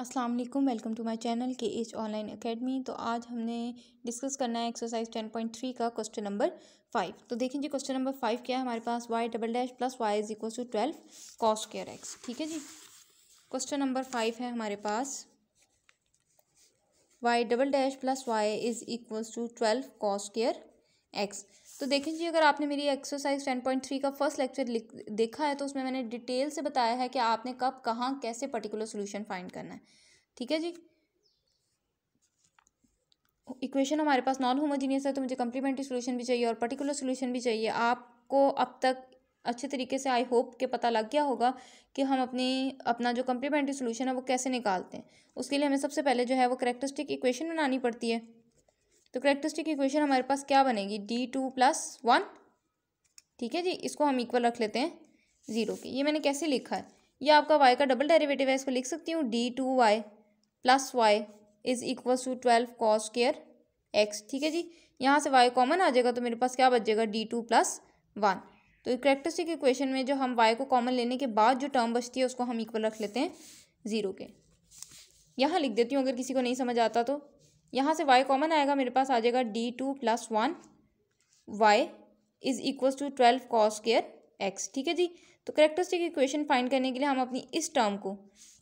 अस्सलाम वालेकुम, welcome to my channel K H online academy तो आज हमने डिस्कस करना है एक्सरसाइज टेन पॉइंट थ्री का क्वेश्चन नंबर फाइव। तो देखें जी, क्वेश्चन नंबर फाइव क्या है? हमारे पास Y double dash plus Y is equal to twelve cos square X ठीक है जी? क्वेश्चन नंबर फाइव है हमारे पास। Y double dash plus Y is equal to twelve cos square X तो देखें जी, अगर आपने मेरी एक्सरसाइज टेन पॉइंट थ्री का फ़र्स्ट लेक्चर देखा है तो उसमें मैंने डिटेल से बताया है कि आपने कब, कहाँ, कैसे पर्टिकुलर सोल्यूशन फाइंड करना है। ठीक है जी? इक्वेशन हमारे पास नॉन होमोजीनियस है तो मुझे कम्प्लीमेंट्री सोल्यूशन भी चाहिए और पर्टिकुलर सोल्यूशन भी चाहिए। आपको अब तक अच्छे तरीके से आई होप के पता लग गया होगा कि हम अपनी, अपना जो कम्प्लीमेंट्री सोल्यूशन है, वो कैसे निकालते हैं। उसके लिए हमें सबसे पहले जो है, वो करेक्टरिस्टिक इक्वेशन बनानी पड़ती है। तो करेक्टरिस्टिक इक्वेशन हमारे पास क्या बनेगी? डी टू प्लस वन ठीक है जी, इसको हम इक्वल रख लेते हैं ज़ीरो के। ये मैंने कैसे लिखा है? ये आपका वाई का डबल डेरिवेटिव है, इसको लिख सकती हूँ। D two Y plus Y is equal to twelve cos square X ठीक है जी, यहाँ से वाई कॉमन आ जाएगा तो मेरे पास क्या बचेगा डी टू प्लस वन तो करेक्टरिस्टिक इक्वेशन में जो हम वाई को कॉमन लेने के बाद जो टर्म बचती है, उसको हम इक्वल रख लेते हैं ज़ीरो के। यहाँ लिख देती हूँ, अगर किसी को नहीं समझ आता तो। यहाँ से y कॉमन आएगा, मेरे पास आ जाएगा D two plus one Y is equal to twelve cos square X ठीक है जी? तो करेक्टरिस्टिक इक्वेशन फाइंड करने के लिए हम अपनी इस टर्म को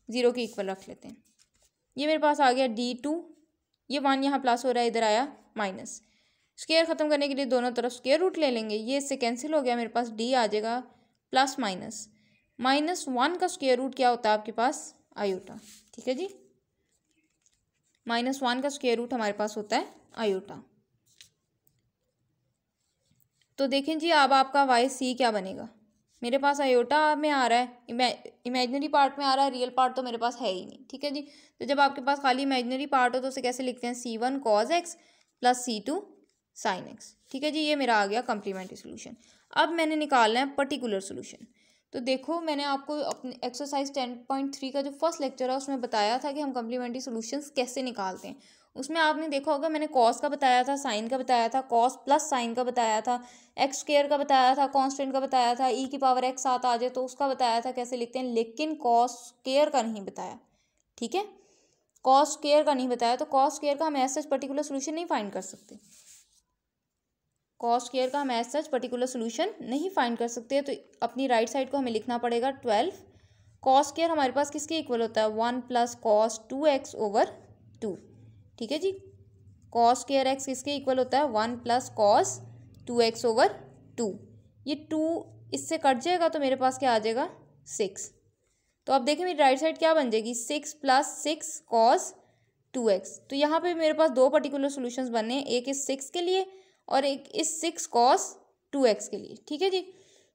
ज़ीरो के इक्वल रख लेते हैं। ये मेरे पास आ गया डी टू ये वन यहाँ प्लस हो रहा है, इधर आया माइनस स्केयर ख़त्म करने के लिए दोनों तरफ़ स्केयर रूट ले लेंगे। ये इससे कैंसिल हो गया, मेरे पास डी आ जाएगा प्लस माइनस माइनस वन का स्केयर रूट क्या होता है आपके पास? आयोटा ठीक है जी? माइनस वन का स्क्वेयर रूट हमारे पास होता है आयोटा। तो देखें जी, अब आपका वाई सी क्या बनेगा? मेरे पास आयोटा में आ रहा है इमेजनरी पार्ट में आ रहा है रियल पार्ट तो मेरे पास है ही नहीं, ठीक है जी? तो जब आपके पास खाली इमेजनरी पार्ट हो तो उसे कैसे लिखते हैं? C one cos X plus C two sine X ठीक है जी? ये मेरा आ गया कम्प्लीमेंट्री सोल्यूशन अब मैंने निकालना है पर्टिकुलर सोल्यूशन तो देखो, मैंने आपको अपने एक्सरसाइज टेन पॉइंट थ्री का जो फ़र्स्ट लेक्चर है, उसमें बताया था कि हम कम्प्लीमेंट्री सोल्यूशंस कैसे निकालते हैं। उसमें आपने देखा होगा, मैंने कॉस का बताया था साइन का बताया था कॉस प्लस साइन का बताया था एक्स स्केयर का बताया था कॉन्स्टेंट का बताया था ई e की पावर एक्स साथ आ जाए तो उसका बताया था कैसे लिखते हैं, लेकिन कॉस स्केयर का नहीं बताया। ठीक है? कॉस स्केयर का नहीं बताया तो कॉस स्केयर का हम ऐसे पर्टिकुलर सोल्यूशन नहीं फाइंड कर सकते। कॉस केयर का हम एज सच पर्टिकुलर सोल्यूशन नहीं फाइंड कर सकते तो अपनी राइट right साइड को हमें लिखना पड़ेगा ट्वेल्व कॉस केयर हमारे पास किसके इक्वल होता है? One plus cos two X over two ठीक है जी? कॉस केयर एक्स किसके इक्वल होता है? One plus cos two X over two ये टू इससे कट जाएगा तो मेरे पास क्या आ जाएगा? सिक्स तो अब देखें मेरी राइट साइड क्या बन जाएगी? Six plus six cos two X तो यहाँ पे मेरे पास दो पर्टिकुलर सॉल्यूशंस बनने हैं। एक इस सिक्स के लिए और एक इस सिक्स कॉस टू एक्स के लिए, ठीक है जी?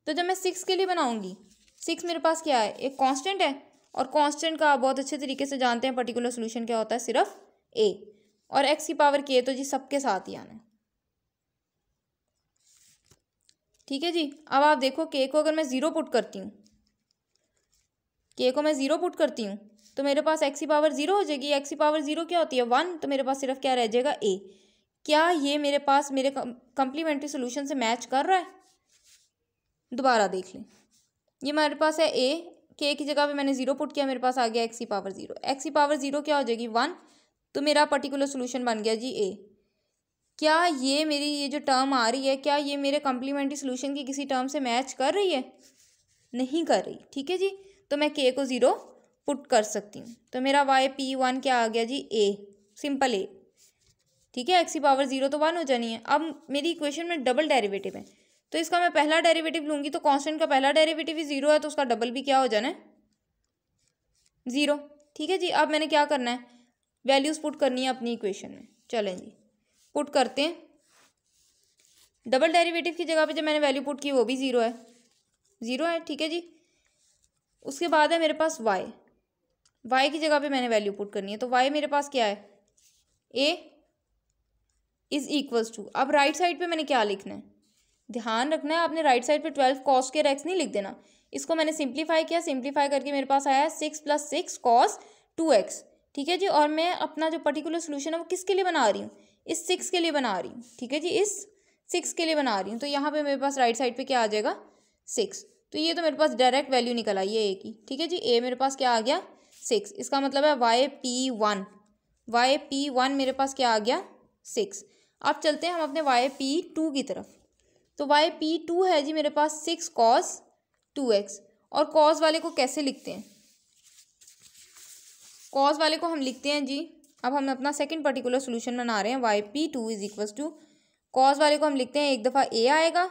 तो जब मैं सिक्स के लिए बनाऊँगी सिक्स मेरे पास क्या है? एक कांस्टेंट है और कांस्टेंट का आप बहुत अच्छे तरीके से जानते हैं पर्टिकुलर सोल्यूशन क्या होता है, सिर्फ़ ए और एक्स की पावर के तो जी सबके साथ ही आना है। ठीक है जी? अब आप देखो के को अगर मैं ज़ीरो पुट करती हूँ के को मैं ज़ीरो पुट करती हूँ तो मेरे पास एक्स की पावर ज़ीरो हो जाएगी। एक्स की पावर ज़ीरो क्या होती है? वन तो मेरे पास सिर्फ़ क्या रह जाएगा? ए क्या ये मेरे पास मेरे कम्प्लीमेंट्री सोल्यूशन से मैच कर रहा है? दोबारा देख लें। ये मेरे पास है ए के की जगह पे मैंने ज़ीरो पुट किया, मेरे पास आ गया X power zero X power zero क्या हो जाएगी? वन तो मेरा पर्टिकुलर सोल्यूशन बन गया जी ए क्या ये मेरी, ये जो टर्म आ रही है, क्या ये मेरे कम्प्लीमेंट्री सोल्यूशन की किसी टर्म से मैच कर रही है? नहीं कर रही। ठीक है जी? तो मैं के को ज़ीरो पुट कर सकती हूँ। तो मेरा वाई पी वन क्या आ गया जी? ए सिंपल ए ठीक है एक्स की पावर ज़ीरो तो वन हो जानी है। अब मेरी इक्वेशन में डबल डेरिवेटिव है। तो इसका मैं पहला डेरिवेटिव लूँगी तो कांस्टेंट का पहला डेरिवेटिव ही ज़ीरो है तो उसका डबल भी क्या हो जाना है? ज़ीरो ठीक है जी, अब मैंने क्या करना है? वैल्यूज़ पुट करनी है अपनी इक्वेशन में। चलें जी। पुट करते हैं। डबल डेरिवेटिव की जगह पे जब मैंने वैल्यू पुट की, वो भी ज़ीरो है। ज़ीरो है, ठीक है जी। उसके बाद है मेरे पास वाई वाई की जगह पे मैंने वैल्यू पुट करनी है तो वाई मेरे पास क्या है? ए इज़ इक्वल्स टू अब राइट साइड पे मैंने क्या लिखना है? ध्यान रखना है, आपने राइट साइड पे ट्वेल्व कॉस के रेक्स नहीं लिख देना। इसको मैंने सिंप्लीफाई किया सिंप्लीफाई करके मेरे पास आया six plus six cos two X ठीक है जी? और मैं अपना जो पर्टिकुलर सोल्यूशन है, वो किसके लिए बना रही हूँ? इस सिक्स के लिए बना रही हूँ। ठीक है जी? इस सिक्स के लिए बना रही हूँ। तो यहाँ पे मेरे पास राइट साइड पे क्या आ जाएगा? सिक्स तो ये तो मेरे पास डायरेक्ट वैल्यू निकल आई है ए की। ठीक है जी? ए मेरे पास क्या आ गया? सिक्स इसका मतलब है Y P one Y P one मेरे पास क्या आ गया? सिक्स अब चलते हैं हम अपने वाई पी टू की तरफ़। तो वाई पी टू है जी मेरे पास सिक्स कॉस टू एक्स और कॉस वाले को कैसे लिखते हैं? कॉस वाले को हम लिखते हैं जी। अब हम अपना सेकंड पर्टिकुलर सोल्यूशन बना रहे हैं। Y P two is equal to cos वाले को हम लिखते हैं, एक दफ़ा ए आएगा,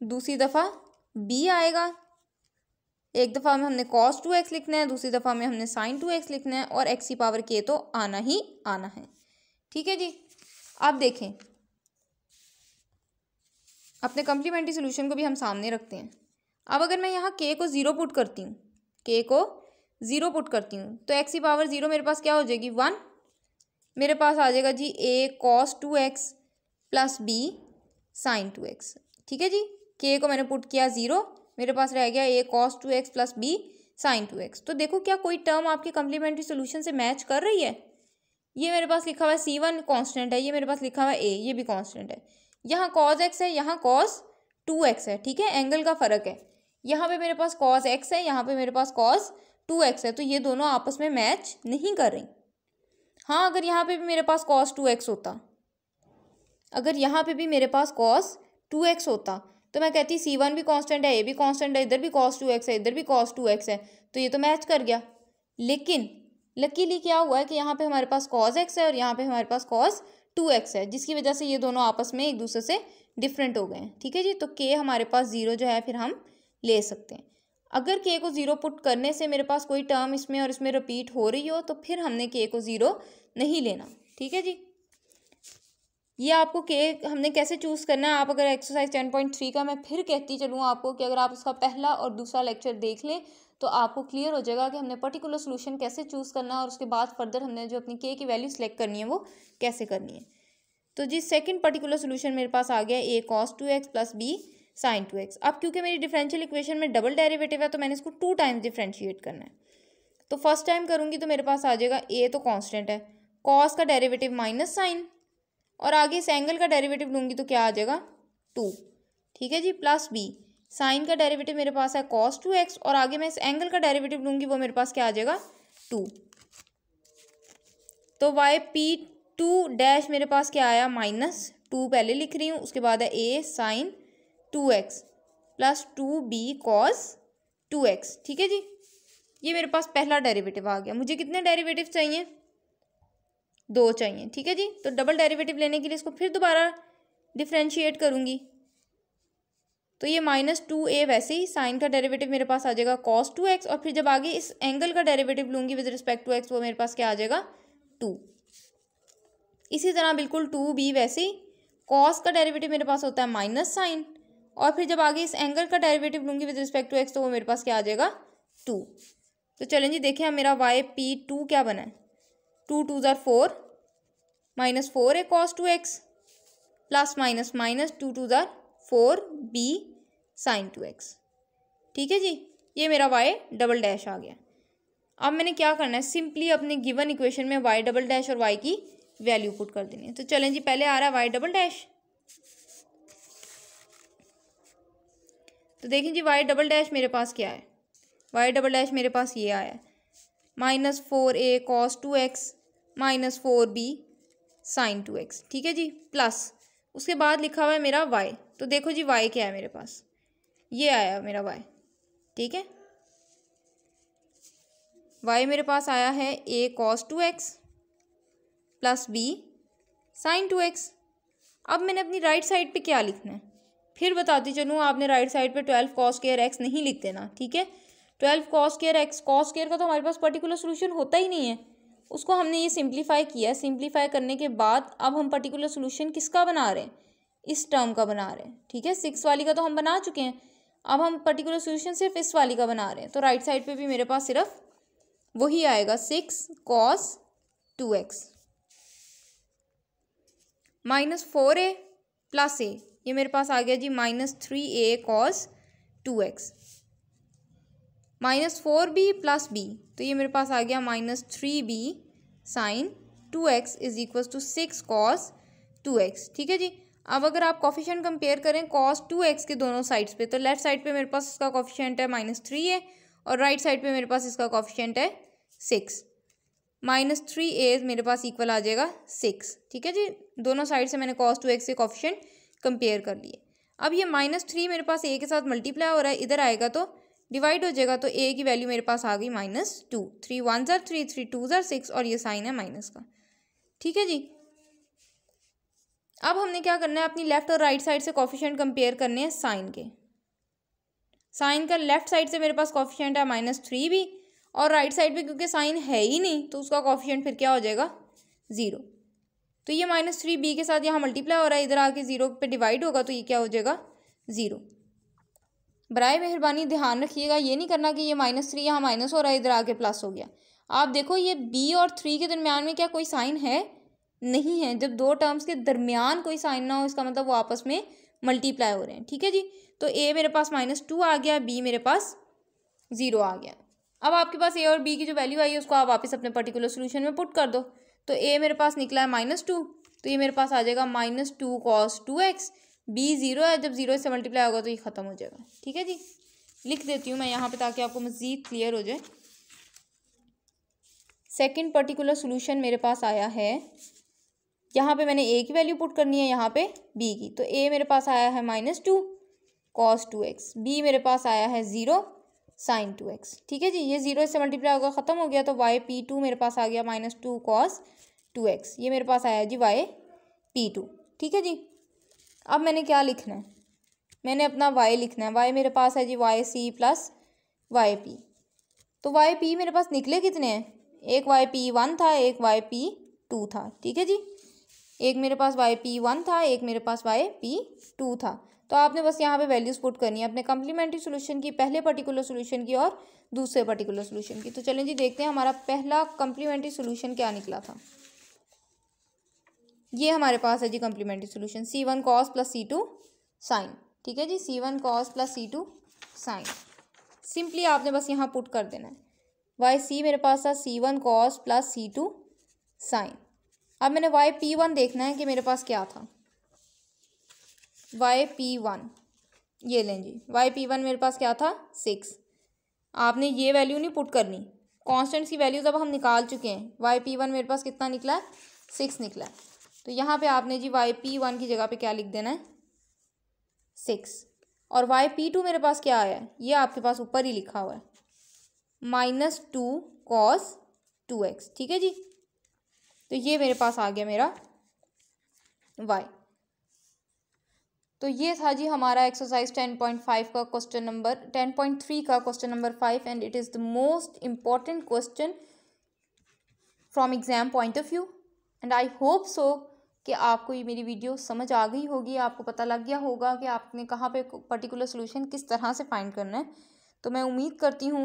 दूसरी दफ़ा बी आएगा। एक दफ़ा में हमने कॉस टू एक्स लिखना है, दूसरी दफ़ा में हमने साइन टू एक्स लिखना है, और एक्स की पावर के तो आना ही आना है। ठीक है जी? आप देखें। अपने कम्प्लीमेंट्री सोल्यूशन को भी हम सामने रखते हैं। अब अगर मैं यहाँ के को ज़ीरो पुट करती हूँ के को ज़ीरो पुट करती हूँ तो एक्स की पावर ज़ीरो मेरे पास क्या हो जाएगी? वन मेरे पास आ जाएगा जी A cos two X plus B sine two X ठीक है जी? के को मैंने पुट किया ज़ीरो मेरे पास रह गया A cos two X plus B sine two X तो देखो क्या कोई टर्म आपके कम्प्लीमेंट्री सोल्यूशन से मैच कर रही है? ये मेरे पास लिखा हुआ है सी वन कॉन्स्टेंट है, ये मेरे पास लिखा हुआ है ए ये भी कॉन्स्टेंट है। यहाँ कॉज एक्स है, यहाँ कॉस टू एक्स है, ठीक है? एंगल का फ़र्क है। यहाँ पे मेरे पास कॉस एक्स है, यहाँ पे मेरे पास कॉस टू एक्स है तो ये दोनों आपस में मैच नहीं कर रही। हाँ अगर यहाँ पे भी मेरे पास कॉस टू एक्स होता, अगर यहाँ पे भी मेरे पास कॉस टू एक्स होता तो मैं कहती सी वन भी कांस्टेंट है ये भी कांस्टेंट है, इधर भी कॉस टू एक्स है, इधर भी कॉस टू एक्स है तो ये तो मैच कर गया। लेकिन लकीली क्या हुआ है कि यहाँ पे हमारे पास कॉज एक्स है और यहाँ पे हमारे पास कॉज टू एक्स है, जिसकी वजह से ये दोनों आपस में एक दूसरे से डिफरेंट हो गए हैं। ठीक है जी? तो के हमारे पास ज़ीरो जो है, फिर हम ले सकते हैं। अगर के को ज़ीरो पुट करने से मेरे पास कोई टर्म इसमें और इसमें रिपीट हो रही हो तो फिर हमने के को ज़ीरो नहीं लेना। ठीक है जी? ये आपको के हमने कैसे चूज़ करना है? आप अगर एक्सरसाइज टेन पॉइंट थ्री का, मैं फिर कहती चलूँ आपको कि अगर आप उसका पहला और दूसरा लेक्चर देख लें तो आपको क्लियर हो जाएगा कि हमने पर्टिकुलर सोल्यूशन कैसे चूज़ करना और उसके बाद फर्दर हमने जो अपनी के की वैल्यू सेलेक्ट करनी है वो कैसे करनी है। तो जी सेकंड पर्टिकुलर सोल्यूशन मेरे पास आ गया A cos two X plus B sine two X अब क्योंकि मेरी डिफरेंशियल इक्वेशन में डबल डेरिवेटिव है तो मैंने इसको टू टाइम्स डिफ्रेंशिएट करना है। तो फ़र्स्ट टाइम करूँगी तो मेरे पास आ जाएगा ए तो कॉन्स्टेंट है। कॉस का डेरिवेटिव माइनस साइन और आगे इस एंगल का डेरिवेटिव लूँगी तो क्या आ जाएगा? टू ठीक है जी प्लस बी साइन का डेरिवेटिव मेरे पास है कॉस टू एक्स और आगे मैं इस एंगल का डेरिवेटिव लूँगी, वो मेरे पास क्या आ जाएगा? टू तो वाई पी टू डैश मेरे पास क्या आया? माइनस टू पहले लिख रही हूँ, उसके बाद है A sine two X plus two B cos two X ठीक है जी? ये मेरे पास पहला डेरिवेटिव आ गया। मुझे कितने डेरिवेटिव चाहिए? दो चाहिए। ठीक है जी? तो डबल डेरिवेटिव लेने के लिए इसको फिर दोबारा डिफ्रेंशिएट करूँगी। तो ये माइनस टू ए वैसे ही साइन का डेरिवेटिव मेरे पास आ जाएगा कॉस टू एक्स और फिर जब आगे इस एंगल का डेरिवेटिव लूँगी विद रिस्पेक्ट टू एक्स वो मेरे पास क्या आ जाएगा? टू इसी तरह बिल्कुल टू बी वैसे ही कॉस का डेरिवेटिव मेरे पास होता है माइनस साइन और फिर जब आगे इस एंगल का डेरिवेटिव लूँगी विद रिस्पेक्ट टू एक्स तो वो मेरे पास क्या आ जाएगा? टू तो चलें जी, देखें मेरा वाई पी टू क्या बना है? टू टू ज़ार फोर माइनस फोर है cos two X plus minus minus two two ज़ार four B sine two X ठीक है जी? ये मेरा वाई डबल डैश आ गया। अब मैंने क्या करना है? सिंपली अपने गिवन इक्वेशन में वाई डबल डैश और वाई की वैल्यू पुट कर देनी है। तो चलें जी, पहले आ रहा है वाई डबल डैश तो देखें जी वाई डबल डैश मेरे पास क्या है? वाई डबल डैश मेरे पास ये आया है। Minus four A cos two X minus four B sine two X ठीक है जी? प्लस उसके बाद लिखा हुआ है मेरा वाई तो देखो जी वाई क्या है मेरे पास? ये आया मेरा वाई ठीक है? वाई मेरे पास आया है A cos two X plus B sine two X अब मैंने अपनी राइट साइड पे क्या लिखना है? फिर बताती चलूँ, आपने राइट साइड पे ट्वेल्व कॉस केयर एक्स नहीं लिख देना, ठीक है? Twelve cos square X cos square का तो हमारे पास पर्टिकुलर सोल्यूशन होता ही नहीं है। उसको हमने ये सिंप्लीफाई किया है। सिंप्लीफाई करने के बाद अब हम पर्टिकुलर सोल्यूशन किसका बना रहे हैं? इस टर्म का बना रहे हैं, ठीक है? सिक्स वाली का तो हम बना चुके हैं। अब हम पर्टिकुलर सोल्यूशन सिर्फ़ इस वाली का बना रहे हैं। तो राइट साइड पे भी मेरे पास सिर्फ़ वही आएगा। Six cos two X minus four A plus A ये मेरे पास आ गया जी minus three A cos two X minus four B plus B तो ये मेरे पास आ गया minus three B sine two X is equal to six cos two X ठीक है जी? अब अगर आप कॉफिशेंट कंपेयर करें कॉस टू एक्स के दोनों साइड्स पे तो लेफ़्ट साइड पे मेरे पास इसका कॉफिशेंट है माइनस थ्री है और राइट साइड पे मेरे पास इसका कॉफिशेंट है सिक्स माइनस थ्री ए मेरे पास इक्वल आ जाएगा सिक्स ठीक है जी? दोनों साइड से मैंने कॉस टू एक्स के कॉफिशेंट कंपेयर कर लिए. अब ये माइनस थ्री मेरे पास ए के साथ मल्टीप्लाई हो रहा है, इधर आएगा तो डिवाइड हो जाएगा तो ए की वैल्यू मेरे पास आ गई माइनस टू थ्री वन ज़र थ्री थ्री टू ज़र सिक्स और ये साइन है माइनस का. ठीक है जी? अब हमने क्या करना है? अपनी लेफ़्ट और राइट साइड से कॉफिशेंट कंपेयर करने हैं साइन के। साइन का लेफ़्ट साइड से मेरे पास कॉफिशेंट है माइनस थ्री भी और राइट साइड पे क्योंकि साइन है ही नहीं तो उसका कॉफिशेंट फिर क्या हो जाएगा? ज़ीरो तो ये माइनस थ्री बी के साथ यहाँ मल्टीप्लाई हो रहा है, इधर आके ज़ीरो पे डिवाइड होगा तो ये क्या हो जाएगा? ज़ीरो बर मेहरबानी, ध्यान रखिएगा, ये नहीं करना कि ये माइनस थ्री यहाँ माइनस हो रहा है, इधर आके प्लस हो गया। आप देखो, ये बी और थ्री के दरमियान में क्या कोई साइन है? नहीं है। जब दो टर्म्स के दरमियान कोई साइन ना हो, इसका मतलब वो आपस में मल्टीप्लाई हो रहे हैं। ठीक है जी? तो ए मेरे पास माइनस टू आ गया बी मेरे पास ज़ीरो आ गया। अब आपके पास ए और बी की जो वैल्यू आई है, उसको आप वापस अपने पर्टिकुलर सोल्यूशन में पुट कर दो। तो ए मेरे पास निकला है माइनस टू तो ये मेरे पास आ जाएगा minus two cos two X B zero है। जब ज़ीरो से मल्टीप्लाई होगा तो ये ख़त्म हो जाएगा। ठीक है जी? लिख देती हूँ मैं यहाँ पे ताकि आपको मज़ीद क्लियर हो जाए। सेकंड पर्टिकुलर सोल्यूशन मेरे पास आया है। यहाँ पे मैंने ए की वैल्यू पुट करनी है यहाँ पे बी की। तो ए मेरे पास आया है minus two cos two X B मेरे पास आया है ज़ीरो साइन टू एक्स ठीक है जी? ये ज़ीरो से मल्टीप्लाई होगा, ख़त्म हो गया तो वाई पी टू मेरे पास आ गया minus two cos two X ये मेरे पास आया जी वाई पी टू ठीक है जी? अब मैंने क्या लिखना है? मैंने अपना वाई लिखना है। वाई मेरे पास है जी Y C plus Y P तो वाई पी मेरे पास निकले कितने हैं? एक वाई पी वन था, एक वाई पी टू था। ठीक है जी? एक मेरे पास वाई पी वन था, एक मेरे पास वाई पी टू था। तो आपने बस यहाँ पे वैल्यूज़ पुट करनी है, अपने कम्प्लीमेंट्री सोल्यूशन की, पहले पर्टिकुलर सोल्यूशन की और दूसरे पर्टिकुलर सोल्यूशन की। तो चलें जी, देखते हैं हमारा पहला कम्प्लीमेंट्री सोल्यूशन क्या निकला था। ये हमारे पास है जी complementary solution C one cos plus C two sine ठीक है जी C one cos plus C two sine simply आपने बस यहाँ पुट कर देना है। वाई सी मेरे पास था C one cos plus C two sine अब मैंने वाई पी वन देखना है कि मेरे पास क्या था। वाई पी वन ये लें जी। वाई पी वन मेरे पास क्या था? सिक्स आपने ये वैल्यू नहीं पुट करनी। कॉन्स्टेंट्स की वैल्यूज़ अब हम निकाल चुके हैं वाई पी वन मेरे पास कितना निकला है? सिक्स निकला है। तो यहाँ पे आपने जी वाई पी वन की जगह पे क्या लिख देना है? सिक्स और वाई पी टू मेरे पास क्या आया है? ये आपके पास ऊपर ही लिखा हुआ है। Minus two cos two X ठीक है जी? तो ये मेरे पास आ गया मेरा वाई तो ये था जी हमारा एक्सरसाइज टेन पॉइंट फाइव का question number ten point three का question number five and it is the most important question from exam point of view and I hope so कि आपको ये मेरी वीडियो समझ आ गई होगी, आपको पता लग गया होगा कि आपने कहाँ पे पर्टिकुलर सोल्यूशन किस तरह से फाइंड करना है। तो मैं उम्मीद करती हूँ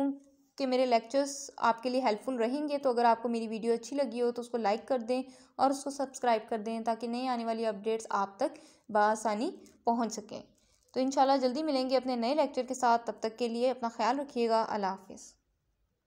कि मेरे लेक्चर्स आपके लिए हेल्पफुल रहेंगे तो अगर आपको मेरी वीडियो अच्छी लगी हो तो उसको लाइक कर दें और उसको सब्सक्राइब कर दें ताकि नई आने वाली अपडेट्स आप तक बसानी पहुँच सकें। तो इन जल्दी मिलेंगे अपने नए लेक्चर के साथ। तब तक के लिए अपना ख्याल रखिएगा। अल्लाह हाफिज़।